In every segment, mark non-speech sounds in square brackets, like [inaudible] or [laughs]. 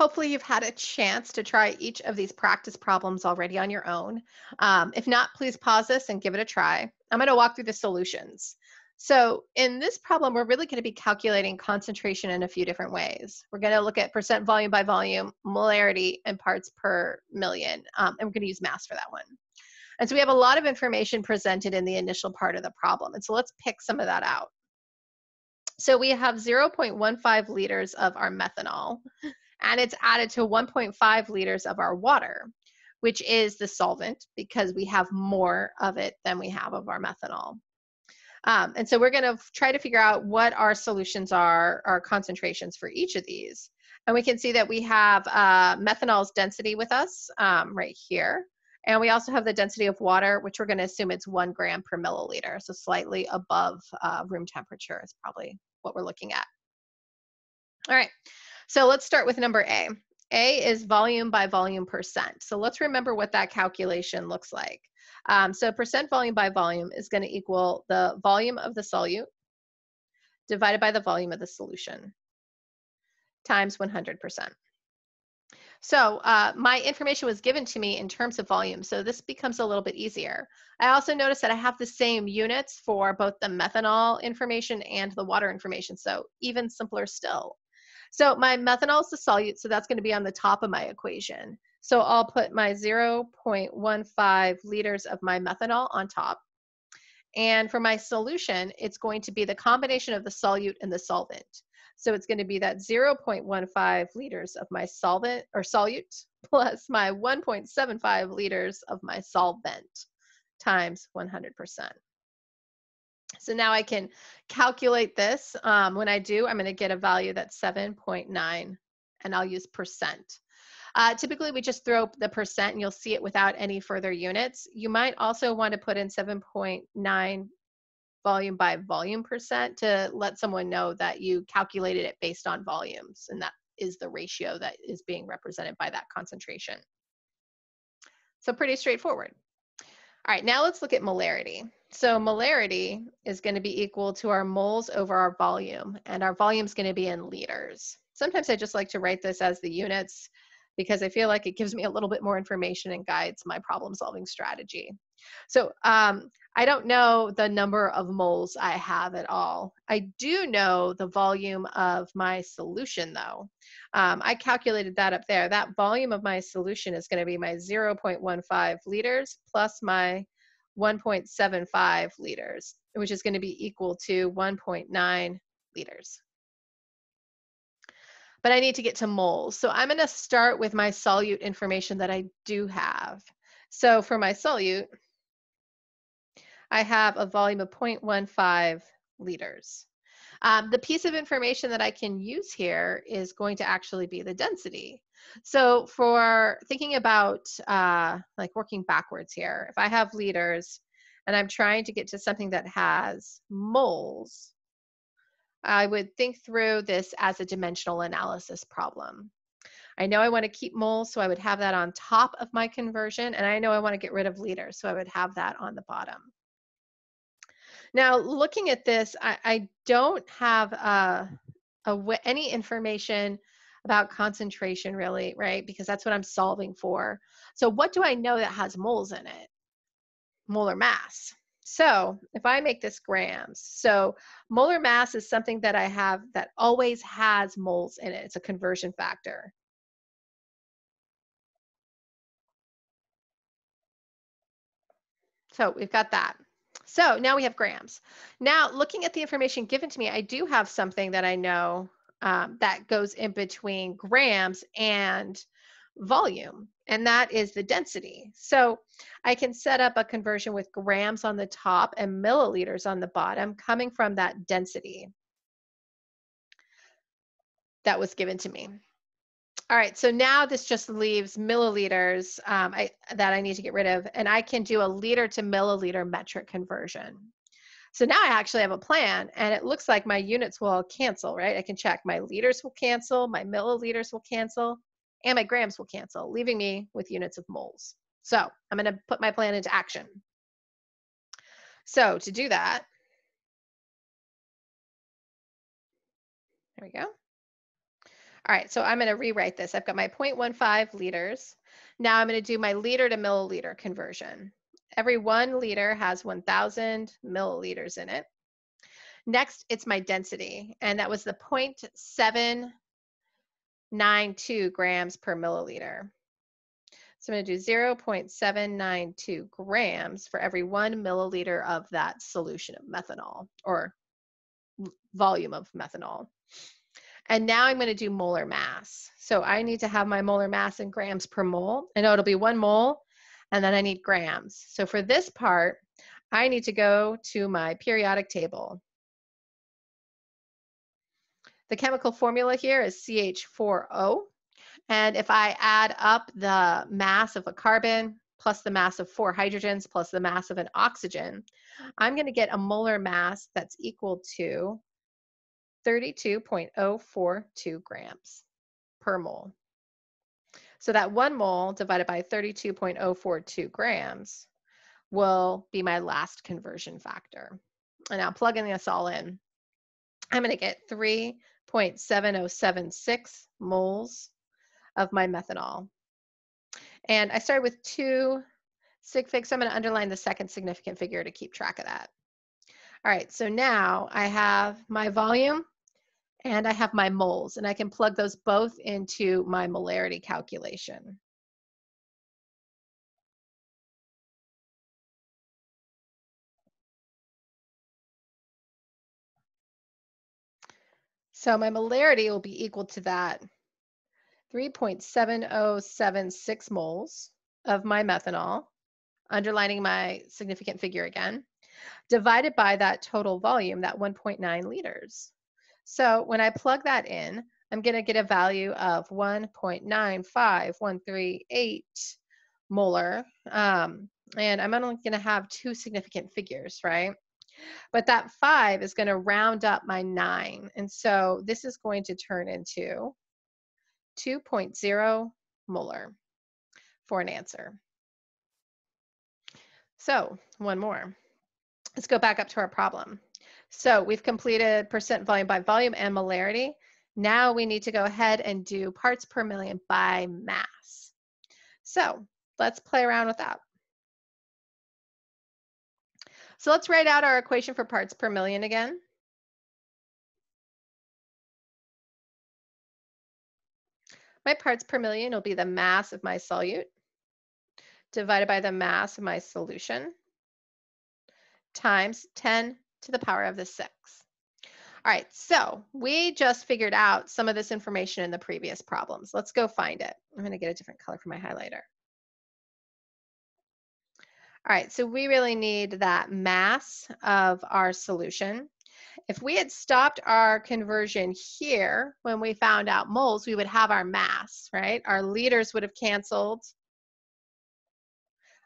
Hopefully you've had a chance to try each of these practice problems already on your own. Um, if not, please pause this and give it a try. I'm going to walk through the solutions. So in this problem, we're really going to be calculating concentration in a few different ways. We're going to look at percent volume by volume, molarity, and parts per million. Um, and we're going to use mass for that one. And so we have a lot of information presented in the initial part of the problem. And so let's pick some of that out. So we have 0.15 liters of our methanol, and it's added to 1.5 liters of our water, which is the solvent because we have more of it than we have of our methanol. Um, and so we're going to try to figure out what our solutions are, our concentrations for each of these. And we can see that we have uh, methanol's density with us um, right here. And we also have the density of water, which we're going to assume it's one gram per milliliter. So slightly above uh, room temperature is probably what we're looking at. All right, so let's start with number A. A is volume by volume percent. So let's remember what that calculation looks like. Um, so percent volume by volume is going to equal the volume of the solute divided by the volume of the solution times 100%. So uh, my information was given to me in terms of volume, so this becomes a little bit easier. I also noticed that I have the same units for both the methanol information and the water information, so even simpler still. So my methanol is the solute, so that's going to be on the top of my equation. So I'll put my 0.15 liters of my methanol on top. And for my solution, it's going to be the combination of the solute and the solvent. So it's going to be that 0.15 liters of my solvent or solute [laughs] plus my 1.75 liters of my solvent times 100%. So now I can calculate this. Um, when I do, I'm going to get a value that's 7.9 and I'll use percent. Uh, typically, we just throw the percent and you'll see it without any further units. You might also want to put in 7.9 volume by volume percent to let someone know that you calculated it based on volumes and that is the ratio that is being represented by that concentration. So pretty straightforward. All right, now let's look at molarity. So molarity is going to be equal to our moles over our volume, and our volume is going to be in liters. Sometimes I just like to write this as the units because I feel like it gives me a little bit more information and guides my problem solving strategy. So um, I don't know the number of moles I have at all. I do know the volume of my solution though. Um, I calculated that up there. That volume of my solution is going to be my 0.15 liters plus my 1.75 liters, which is going to be equal to 1.9 liters but I need to get to moles. So I'm going to start with my solute information that I do have. So for my solute, I have a volume of 0.15 liters. Um, the piece of information that I can use here is going to actually be the density. So for thinking about uh, like working backwards here, if I have liters and I'm trying to get to something that has moles, I would think through this as a dimensional analysis problem. I know I want to keep moles, so I would have that on top of my conversion, and I know I want to get rid of liters, so I would have that on the bottom. Now, looking at this, I, I don't have uh, any information about concentration really, right? Because that's what I'm solving for. So what do I know that has moles in it? Molar mass. So if I make this grams, so molar mass is something that I have that always has moles in it. It's a conversion factor. So we've got that. So now we have grams. Now looking at the information given to me, I do have something that I know um, that goes in between grams and volume, and that is the density. So I can set up a conversion with grams on the top and milliliters on the bottom coming from that density that was given to me. All right, so now this just leaves milliliters um, I, that I need to get rid of, and I can do a liter to milliliter metric conversion. So now I actually have a plan, and it looks like my units will all cancel, right? I can check my liters will cancel, my milliliters will cancel, and my grams will cancel, leaving me with units of moles. So I'm going to put my plan into action. So to do that, there we go. All right, so I'm going to rewrite this. I've got my 0.15 liters. Now I'm going to do my liter to milliliter conversion. Every one liter has 1,000 milliliters in it. Next, it's my density, and that was the 0.792 grams per milliliter. So I'm going to do 0.792 grams for every one milliliter of that solution of methanol or volume of methanol. And now I'm going to do molar mass. So I need to have my molar mass in grams per mole. I know it'll be one mole, and then I need grams. So for this part, I need to go to my periodic table. The chemical formula here is CH4O. And if I add up the mass of a carbon plus the mass of four hydrogens plus the mass of an oxygen, I'm going to get a molar mass that's equal to 32.042 grams per mole. So that one mole divided by 32.042 grams will be my last conversion factor. And now plugging this all in, I'm going to get 3.7076 moles of my methanol. And I started with two sig figs, so I'm going to underline the second significant figure to keep track of that. All right, so now I have my volume and I have my moles, and I can plug those both into my molarity calculation. So my molarity will be equal to that 3.7076 moles of my methanol, underlining my significant figure again, divided by that total volume, that 1.9 liters. So when I plug that in, I'm going to get a value of 1.95138 molar. Um, and I'm only going to have two significant figures, right? But that five is going to round up my nine. And so this is going to turn into 2.0 molar for an answer. So one more. Let's go back up to our problem. So we've completed percent volume by volume and molarity. Now we need to go ahead and do parts per million by mass. So let's play around with that. So let's write out our equation for parts per million again. My parts per million will be the mass of my solute divided by the mass of my solution times 10 to the power of the six. All right, so we just figured out some of this information in the previous problems. Let's go find it. I'm gonna get a different color for my highlighter. All right, so we really need that mass of our solution. If we had stopped our conversion here when we found out moles, we would have our mass, right? Our liters would have canceled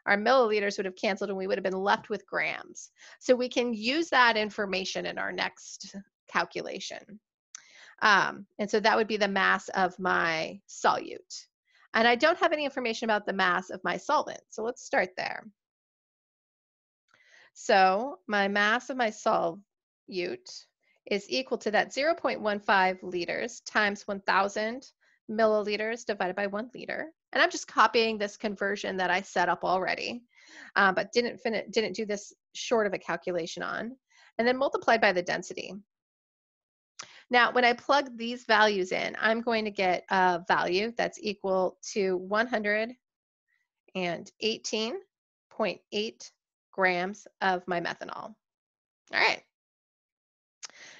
our milliliters would have canceled and we would have been left with grams. So we can use that information in our next calculation. Um, and so that would be the mass of my solute. And I don't have any information about the mass of my solvent. So let's start there. So my mass of my solute is equal to that 0.15 liters times 1,000 milliliters divided by one liter. And I'm just copying this conversion that I set up already, uh, but didn't, fin- didn't do this short of a calculation on. And then multiplied by the density. Now, when I plug these values in, I'm going to get a value that's equal to 118.8 grams of my methanol. All right.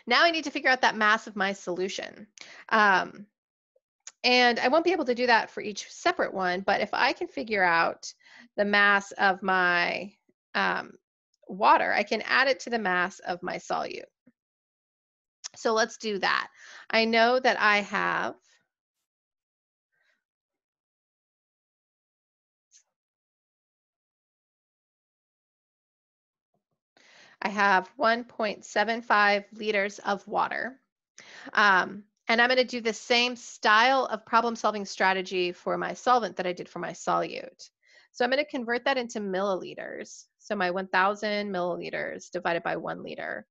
Now I need to figure out that mass of my solution. Um, and I won't be able to do that for each separate one, but if I can figure out the mass of my um, water, I can add it to the mass of my solute. So let's do that. I know that I have I have 1.75 liters of water. Um, and I'm going to do the same style of problem solving strategy for my solvent that I did for my solute. So I'm going to convert that into milliliters. So my 1000 milliliters divided by one liter.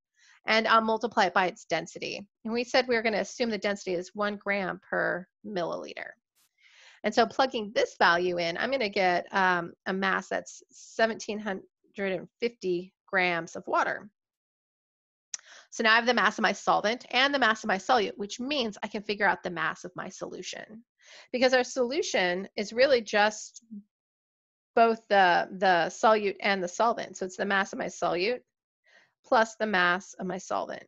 and I'll multiply it by its density. And we said we were going to assume the density is one gram per milliliter. And so plugging this value in, I'm going to get um, a mass that's 1750 grams of water. So now I have the mass of my solvent and the mass of my solute, which means I can figure out the mass of my solution. Because our solution is really just both the, the solute and the solvent. So it's the mass of my solute plus the mass of my solvent,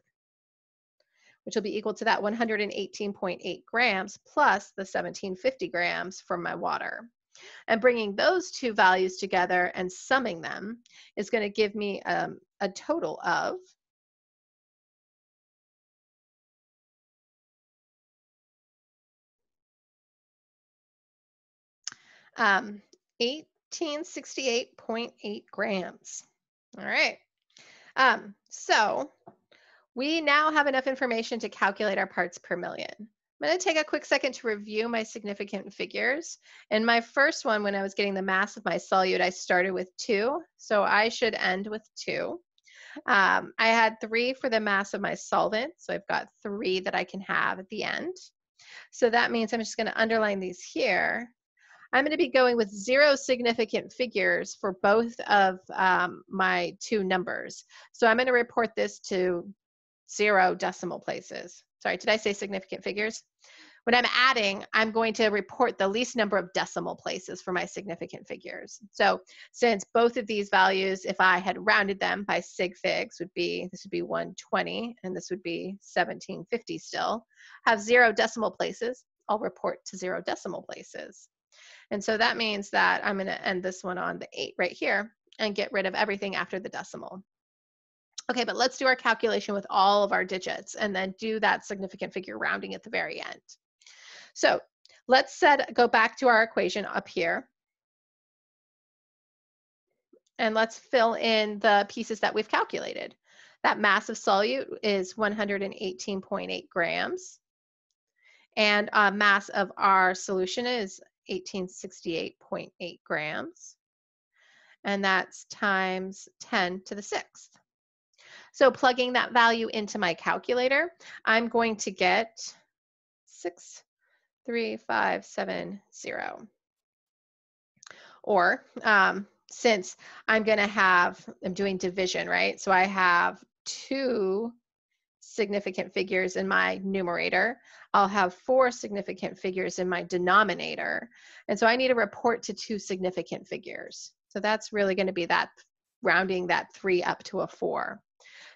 which will be equal to that 118.8 grams plus the 1750 grams from my water. And bringing those two values together and summing them is going to give me um, a total of um, 1868.8 grams. All right. Um, so we now have enough information to calculate our parts per million. I'm going to take a quick second to review my significant figures. In my first one, when I was getting the mass of my solute, I started with two, so I should end with two. Um, I had three for the mass of my solvent, so I've got three that I can have at the end. So that means I'm just going to underline these here. I'm going to be going with zero significant figures for both of um, my two numbers. So I'm going to report this to zero decimal places. Sorry, did I say significant figures? When I'm adding, I'm going to report the least number of decimal places for my significant figures. So since both of these values, if I had rounded them by sig figs, would be, this would be 120, and this would be 1750 still, have zero decimal places, I'll report to zero decimal places. And so that means that I'm going to end this one on the 8 right here and get rid of everything after the decimal. Okay, but let's do our calculation with all of our digits and then do that significant figure rounding at the very end. So let's set, go back to our equation up here. And let's fill in the pieces that we've calculated. That mass of solute is 118.8 grams. And uh, mass of our solution is 1868.8 grams. And that's times 10 to the sixth. So plugging that value into my calculator, I'm going to get 63570. Or um, since I'm going to have, I'm doing division, right? So I have two significant figures in my numerator. I'll have four significant figures in my denominator. And so I need to report to two significant figures. So that's really going to be that rounding that three up to a four.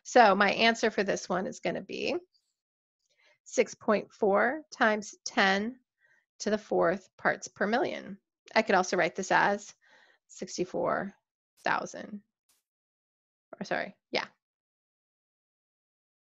So my answer for this one is going to be 6.4 times 10 to the fourth parts per million. I could also write this as 64,000. Or sorry, yeah,